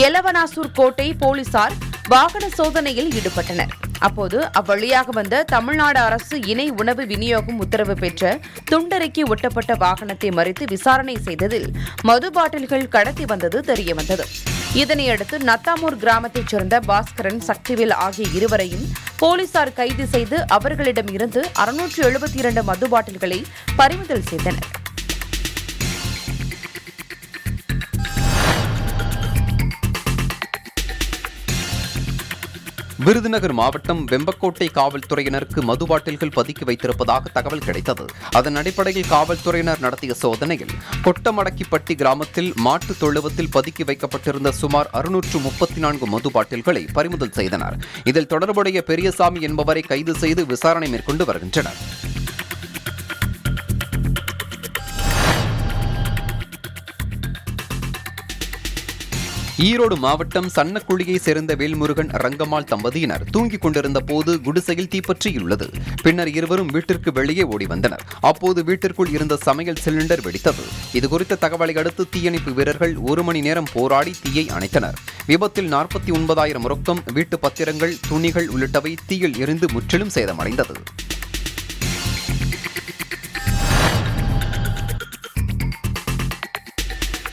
எலவனாசூர் கோட்டை போலீசார் வாகன சோதனையில் ஈடுபட்டனர். அப்போது அவ்வழியாக வந்த தமிழ்நாடு அரசு இணை உணவு விநியோகம் உத்தரவு பெற்ற துண்டறைக்கு ஒட்டப்பட்ட வாகனத்தை மறித்து விசாரணை செய்ததில் மது பாட்டில்கள் கடத்தி வந்தது தெரியவந்தது. இதனையடுத்து நத்தாமூர் கிராமத்தைச் சேர்ந்த பாஸ்கரன் சக்திவேல் ஆகிய இருவரையும் போலீசார் கைது செய்து அவர்களிடம் இருந்து அறுநூற்று எழுபத்தி இரண்டு மது பாட்டில்களை பறிமுதல் செய்தனர். விருதுநகர் மாவட்டம் வெம்பக்கோட்டை காவல்துறையினருக்கு மது பாட்டில்கள் பதுக்கி வைத்திருப்பதாக தகவல் கிடைத்தது. அதன் அடிப்படையில் காவல்துறையினர் நடத்திய சோதனையில் கொட்டமடக்கிப்பட்டி கிராமத்தில் மாட்டு தொழுவத்தில் பதுக்கி வைக்கப்பட்டிருந்த சுமார் அறுநூற்று முப்பத்தி நான்கு மது பாட்டில்களை பறிமுதல் செய்தனர். இதில் தொடர்புடைய பெரியசாமி என்பவரை கைது செய்து விசாரணை மேற்கொண்டு வருகின்றனர். ஈரோடு மாவட்டம் சன்னக்குழியை சேர்ந்த வேல்முருகன் ரங்கம்மாள் தம்பதியினர் தூங்கிக் கொண்டிருந்த போது குடிசையில் தீப்பற்றியுள்ளது. பின்னர் இருவரும் வீட்டிற்கு வெளியே ஓடி வந்தனர். அப்போது வீட்டிற்குள் இருந்த சமையல் சிலிண்டர் வெடித்தது. இதுகுறித்த தகவலை அடுத்து தீயணைப்பு வீரர்கள் ஒரு மணி நேரம் போராடி தீயை அணைத்தனர். விபத்தில் நாற்பத்தி ஒன்பதாயிரம் ரொக்கம் வீட்டு பத்திரங்கள் துணிகள் உள்ளிட்டவை தீயில் எரிந்து முற்றிலும் சேதமடைந்தது.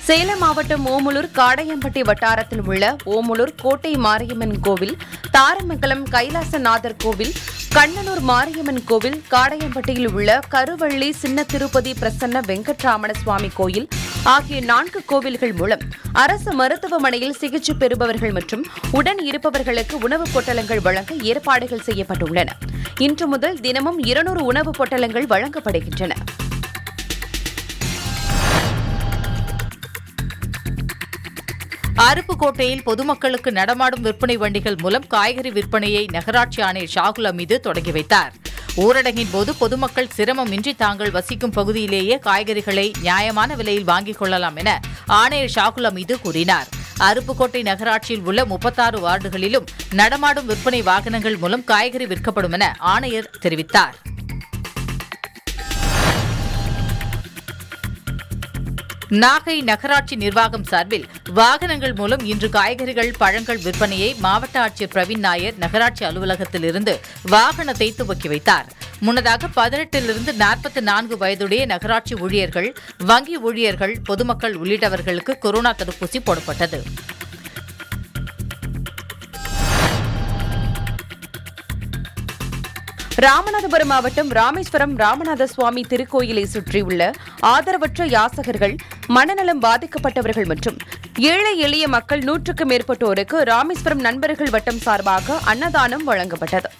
சேலம் மாவட்டம் ஓமலூர் காடையம்பட்டி வட்டாரத்தில் உள்ள ஓமலூர் கோட்டை மாரியம்மன் கோவில் தாரமங்கலம் கைலாசநாதர் கோவில் கண்ணனூர் மாரியம்மன் கோவில் காடையம்பட்டியில் உள்ள கருவள்ளி சின்ன திருப்பதி பிரசன்ன வெங்கட்ராமண சுவாமி கோயில் ஆகிய நான்கு கோவில்கள் மூலம் அரசு மருத்துவமனையில் சிகிச்சை பெறுபவர்கள் மற்றும் உடன் இருப்பவர்களுக்கு உணவுப் பொட்டலங்கள் வழங்க ஏற்பாடுகள் செய்யப்பட்டுள்ளன. இன்று முதல் தினமும் இருநூறு உணவுப் பொட்டலங்கள் வழங்கப்படுகின்றன. அருப்புக்கோட்டையில் பொதுமக்களுக்கு நடமாடும் விற்பனை வண்டிகள் மூலம் காய்கறி விற்பனையை நகராட்சி ஆணையர் ஷாகுல் அமீது தொடங்கி வைத்தார். ஊரடங்கின் போது பொதுமக்கள் சிரமமின்றி தாங்கள் வசிக்கும் பகுதியிலேயே காய்கறிகளை நியாயமான விலையில் வாங்கிக் கொள்ளலாம் என ஆணையர் ஷாகுல் அமீது கூறினார். அருப்புக்கோட்டை நகராட்சியில் உள்ள முப்பத்தாறு வார்டுகளிலும் நடமாடும் விற்பனை வாகனங்கள் மூலம் காய்கறி விற்கப்படும் என ஆணையர் தெரிவித்தார். நாகை நகராட்சி நிர்வாகம் சார்பில் வாகனங்கள் மூலம் இன்று காய்கறிகள் பழங்கள் விற்பனையை மாவட்ட ஆட்சியர் பிரவீன் நாயர் நகராட்சி அலுவலகத்தில் இருந்து வாகனத்தை துவக்கி வைத்தார். முன்னதாக பதினெட்டிலிருந்து நாற்பத்தி நான்கு வயதுடைய நகராட்சி ஊழியர்கள் வங்கி ஊழியர்கள் பொதுமக்கள் உள்ளிட்டவர்களுக்கு கொரோனா தடுப்பூசி போடப்பட்டது. ராமநாதபுரம் மாவட்டம் ராமேஸ்வரம் ராமநாத சுவாமி திருக்கோயிலை சுற்றியுள்ள ஆதரவற்ற யாசகர்கள் மனநலம் பாதிக்கப்பட்டவர்கள் மற்றும் ஏழை எளிய மக்கள் நூற்றுக்கும் மேற்பட்டோருக்கு ராமேஸ்வரம் நண்பர்கள் வட்டம் சார்பாக அன்னதானம் வழங்கப்பட்டது.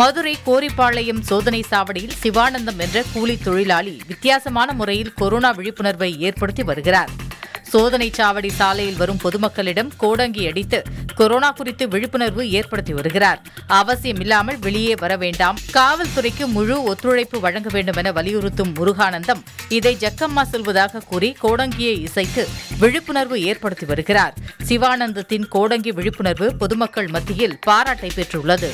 மதுரை கோரிப்பாளையம் சோதனை சாவடியில் சிவானந்தம் என்ற கூலி தொழிலாளி வித்தியாசமான முறையில் கொரோனா விழிப்புணர்வை ஏற்படுத்தி வருகிறார். சோதனை சாவடி சாலையில் வரும் பொதுமக்களிடம் கோடங்கி அடித்து கொரோனா குறித்து விழிப்புணர்வு ஏற்படுத்தி வருகிறார். அவசியமில்லாமல் வெளியே வர வேண்டாம். காவல்துறைக்கு முழு ஒத்துழைப்பு வழங்க வேண்டும் என வலியுறுத்தும் முருகானந்தம் இதை ஜக்கம்மா சொல்வதாக கூறி கோடங்கியை இசைத்து விழிப்புணர்வு ஏற்படுத்தி வருகிறார். சிவானந்தத்தின் கோடங்கி விழிப்புணர்வு பொதுமக்கள் மத்தியில் பாராட்டை பெற்றுள்ளது.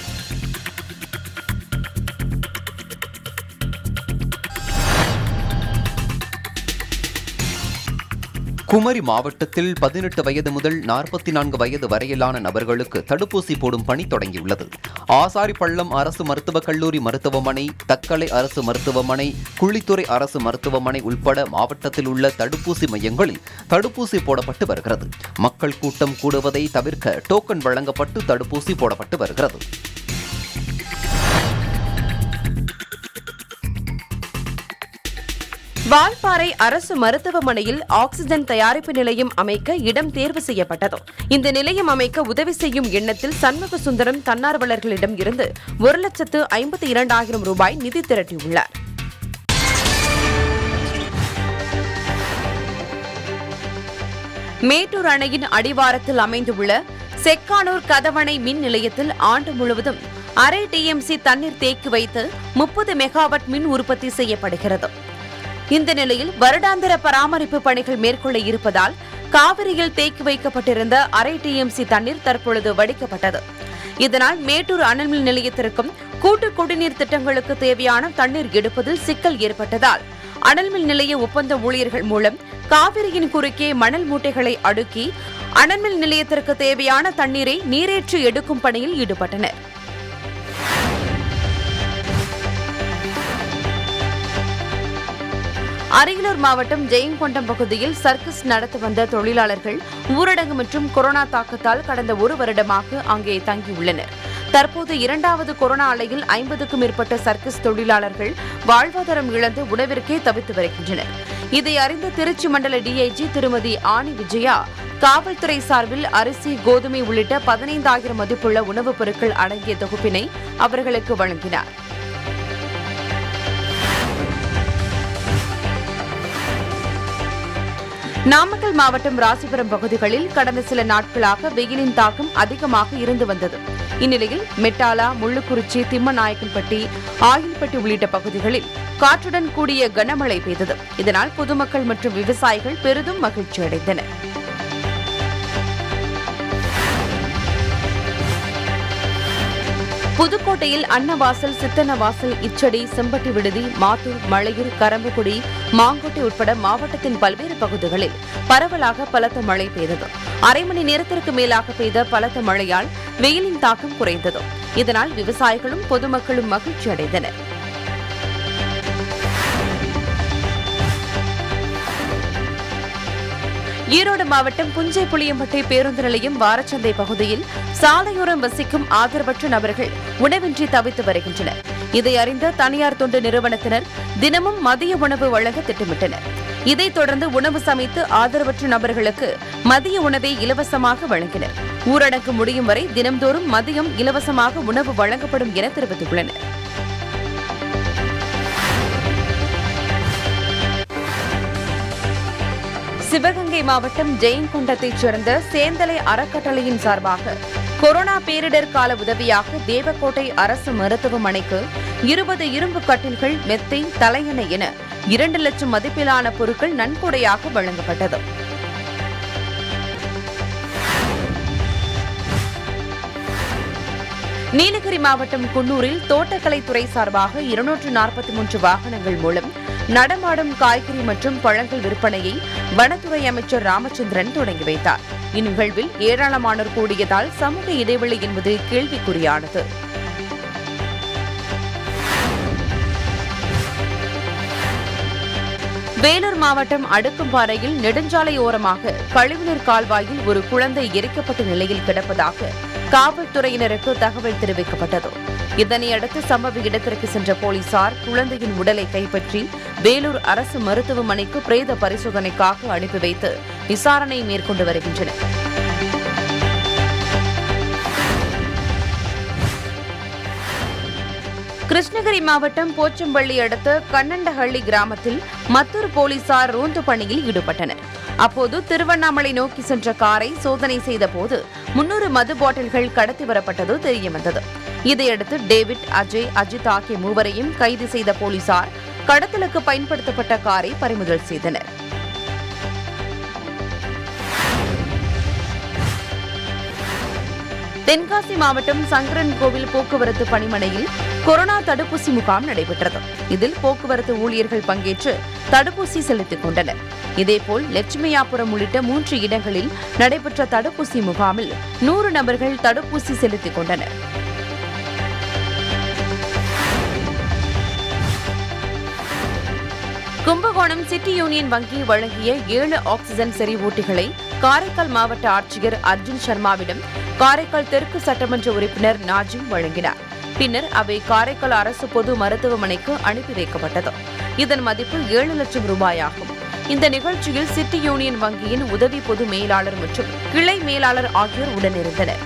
குமரி மாவட்டத்தில் பதினெட்டு வயது முதல் நாற்பத்தி நான்கு வயது வரையிலான நபர்களுக்கு தடுப்பூசி போடும் பணி தொடங்கியுள்ளது. ஆசாரிப்பள்ளம் அரசு மருத்துவக் கல்லூரி மருத்துவமனை தக்கலை அரசு மருத்துவமனை குழித்துறை அரசு மருத்துவமனை உள்பட மாவட்டத்தில் உள்ள தடுப்பூசி மையங்களில் தடுப்பூசி போடப்பட்டு வருகிறது. மக்கள் கூட்டம் கூடுவதை தவிர்க்க டோக்கன் வழங்கப்பட்டு தடுப்பூசி போடப்பட்டு வருகிறது. வால்பாறை அரசு மருத்துவமனையில் ஆக்சிஜன் தயாரிப்பு நிலையம் அமைக்க இடம் தேர்வு செய்யப்பட்டது. இந்த நிலையம் அமைக்க உதவி செய்யும் எண்ணத்தில் சண்முக சுந்தரம் தன்னார்வலர்களிடம் இருந்து ஒரு லட்சத்து ஐம்பத்தி இரண்டாயிரம் ரூபாய் நிதி திரட்டியுள்ளார். மேட்டூர் அணையின் அடிவாரத்தில் அமைந்துள்ள செக்கானூர் கதவணை மின் நிலையத்தில் ஆண்டு முழுவதும் அரை டிஎம்சி தண்ணீர் தேக்கி வைத்து முப்பது மெகாவாட் மின் உற்பத்தி செய்யப்படுகிறது. இந்த நிலையில் வருடாந்திர பராமரிப்பு பணிகள் மேற்கொள்ள இருப்பதால் காவிரியில் தேக்கி வைக்கப்பட்டிருந்த அரை டிஎம்சி தண்ணீர் தற்பொழுது வடிக்கப்பட்டது. இதனால் மேட்டூர் அனல்மின் நிலையத்திற்கும் கூட்டு குடிநீர் திட்டங்களுக்கு தேவையான தண்ணீர் எடுப்பதில் சிக்கல் ஏற்பட்டதால் அனல்மின் நிலைய ஒப்பந்த ஊழியர்கள் மூலம் காவிரியின் குறுக்கே மணல் மூட்டைகளை அடுக்கி அனல்மின் நிலையத்திற்கு தேவையான தண்ணீரை நீரேற்று எடுக்கும் பணியில் ஈடுபட்டனர். அரியலூர் மாவட்டம் ஜெயங்கொண்டம் பகுதியில் சர்க்கஸ் நடத்த வந்த தொழிலாளர்கள் ஊரடங்கு மற்றும் கொரோனா தாக்கத்தால் கடந்த ஒரு வருடமாக அங்கே தங்கியுள்ளனர். தற்போது இரண்டாவது கொரோனா அலையில் ஐம்பதுக்கும் மேற்பட்ட சர்க்கஸ் தொழிலாளர்கள் வாழ்வாதாரம் இழந்து உணவிற்கே தவித்து வருகின்றனர். இதை அறிந்த திருச்சி மண்டல டிஐஜி திருமதி ஆனி விஜயா காவல்துறை சார்பில் அரிசி கோதுமை உள்ளிட்ட பதினைந்தாயிரம் மதிப்புள்ள உணவுப் பொருட்கள் அடங்கிய தொகுப்பினை அவர்களுக்கு வழங்கினார். நாமக்கல் மாவட்டம் ராசிபுரம் பகுதிகளில் கடந்த சில நாட்களாக வெயிலின் தாக்கம் அதிகமாக இருந்து வந்தது. இந்நிலையில் மெட்டாலா முள்ளுக்குறிச்சி திம்மநாயக்கன்பட்டி ஆயில்பட்டி உள்ளிட்ட பகுதிகளில் காற்றுடன் கூடிய கனமழை பெய்தது. இதனால் பொதுமக்கள் மற்றும் விவசாயிகள் பெரிதும் மகிழ்ச்சி அடைந்தனர் புதுக்கோட்டையில் அன்னவாசல் சித்தன்னவாசல் இச்சடி செம்பட்டி விடுதி மாத்தூர் மலையூர் கரம்பக்குடி மாங்கோட்டை உட்பட மாவட்டத்தின் பல்வேறு பகுதிகளில் பரவலாக பலத்த மழை பெய்தது. அரை மணி நேரத்திற்கு மேலாக பெய்த பலத்த மழையால் வெயிலின் தாக்கம் குறைந்தது. இதனால் விவசாயிகளும் பொதுமக்களும் மகிழ்ச்சி அடைந்தனர் ஈரோடு மாவட்டம் புஞ்சை புளியம்பட்டை பேருந்து நிலையம் வாரச்சந்தை பகுதியில் சாலையோரம் வசிக்கும் ஆதரவற்ற நபர்கள் உணவின்றி தவித்து வருகின்றனர். இதை அறிந்த தனியார் தொண்டு நிறுவனத்தினர் தினமும் மதிய உணவு வழங்க திட்டமிட்டனர். இதைத் தொடர்ந்து உணவு சமைத்து ஆதரவற்ற நபர்களுக்கு மதிய உணவை இலவசமாக வழங்கினர். ஊரடங்கு முடியும் வரை தினம்தோறும் மதியம் இலவசமாக உணவு வழங்கப்படும் என தெரிவித்துள்ளனர். சிவகங்கை மாவட்டம் ஜெயங்கொண்டத்தைச் சேர்ந்த சேந்தலை அறக்கட்டளையின் சார்பாக கொரோனா பேரிடர் கால உதவியாக தேவக்கோட்டை அரசு மருத்துவமனைக்கு இருபது இரும்பு கட்டில்கள் மெத்தை தலையணை என இரண்டு லட்சம் மதிப்பிலான பொருட்கள் நன்கொடையாக வழங்கப்பட்டது. நீலகிரி மாவட்டம் குன்னூரில் தோட்டக்கலைத்துறை சார்பாக இருநூற்று நாற்பத்தி மூன்று வாகனங்கள் மூலம் நடமாடும் காய்கறி மற்றும் பழங்கள் விற்பனையை வனத்துறை அமைச்சர் ராமச்சந்திரன் தொடங்கி வைத்தார். இந்நிகழ்வில் ஏராளமானோர் கூடியதால் சமூக இடைவெளி என்பது கேள்விக்குறியானது. வேலூர் மாவட்டம் அடுக்கும்பாறையில் நெடுஞ்சாலை ஓரமாக கழிவுநீர் கால்வாயில் ஒரு குழந்தை எரிக்கப்பட்ட நிலையில் கிடப்பதாக காவல்துறையினருக்கு தகவல் தெரிவிக்கப்பட்டது. இதனையடுத்து சம்பவ இடத்திற்கு சென்ற போலீசார் குழந்தையின் உடலை கைப்பற்றி வேலூர் அரசு மருத்துவமனைக்கு பிரேத பரிசோதனைக்காக அனுப்பி வைத்து விசாரணை மேற்கொண்டு வருகின்றனர். கிருஷ்ணகிரி மாவட்டம் போச்சம்பள்ளி அடுத்த கண்ணண்டஹள்ளி கிராமத்தில் மத்தூர் போலீசார் ரோந்து பணியில் ஈடுபட்டனர். அப்போது திருவண்ணாமலை நோக்கி சென்ற காரை சோதனை செய்தபோது முன்னூறு மது பாட்டில்கள் கடத்தி வரப்பட்டது தெரியவந்தது. இதையடுத்து டேவிட் அஜய் அஜித் ஆகிய மூவரையும் கைது செய்த போலீசார் கடத்தலுக்கு பயன்படுத்தப்பட்ட காரை பறிமுதல் செய்தனர். தென்காசி மாவட்டம் சங்கரன் கோவில் போக்குவரத்து பணிமனையில் கொரோனா தடுப்பூசி முகாம் நடைபெற்றது. இதில் போக்குவரத்து ஊழியர்கள் பங்கேற்று தடுப்பூசி செலுத்திக் கொண்டனர். இதேபோல் லட்சுமியாபுரம் உள்ளிட்ட மூன்று இடங்களில் நடைபெற்ற தடுப்பூசி முகாமில் நூறு நபர்கள் தடுப்பூசி செலுத்திக் கொண்டனர். கும்பகோணம் சிட்டி யூனியன் வங்கி வழங்கிய ஏழு ஆக்சிஜன் செறிவூட்டிகளை காரைக்கால் மாவட்ட ஆட்சியர் அர்ஜுன் சர்மாவிடம் காரைக்கால் தெற்கு சட்டமன்ற உறுப்பினர் நாஜிம் வழங்கினார். பின்னர் அவை காரைக்கால் அரசு பொது மருத்துவமனைக்கு அனுப்பி வைக்கப்பட்டது. இதன் மதிப்பு ஏழு லட்சம் ரூபாயாகும். இந்த நிகழ்ச்சியில் சிட்டி யூனியன் வங்கியின் உதவி பொது மேலாளர் மற்றும் கிளை மேலாளர் ஆகியோர் உடனிருந்தனர்.